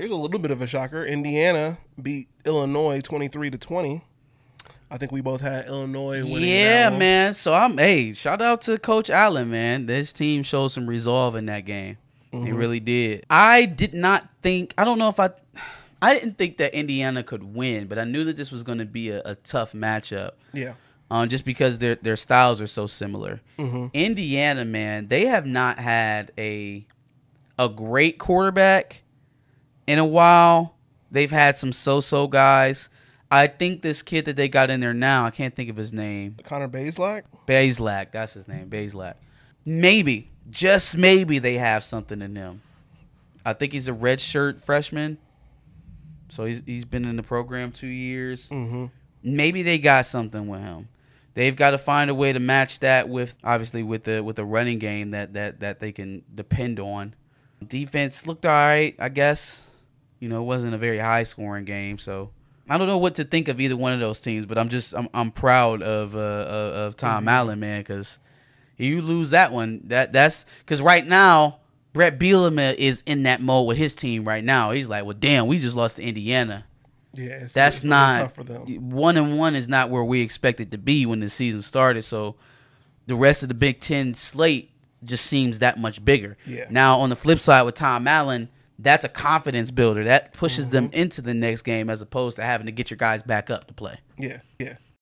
here's a little bit of a shocker. Indiana beat Illinois 23 to 20. I think we both had Illinois winning. Yeah, man. So I'm hey, shout out to Coach Allen, man. This team showed some resolve in that game. Mm-hmm. He really did. I did not think. I don't know if I. I didn't think that Indiana could win, but I knew that this was going to be a, a tough matchup. Yeah. um, just because their their styles are so similar. Indiana, man, they have not had a a great quarterback in a while. They've had some so-so guys. I think this kid that they got in there now, I can't think of his name. Connor Bazelak. Bazlak, that's his name, Bazelak. Maybe, just maybe, they have something in him. I think he's a redshirt freshman, so he's he's been in the program two years. Mm-hmm. Maybe they got something with him. They've got to find a way to match that with obviously with the with the running game that that that they can depend on. Defense looked all right, I guess. You know, it wasn't a very high scoring game, so I don't know what to think of either one of those teams. But I'm just I'm I'm proud of uh of, of Tom Allen, man, because you lose that one, that that's because right now Bret Bielema is in that mode with his team right now. He's like, well, damn, we just lost to Indiana. Yeah, it's, That's it's not tough for them. one and one is not where we expected to be when the season started. So the rest of the Big Ten slate just seems that much bigger. Yeah. Now on the flip side with Tom Allen, that's a confidence builder that pushes them Mm-hmm. into the next game as opposed to having to get your guys back up to play. Yeah, yeah.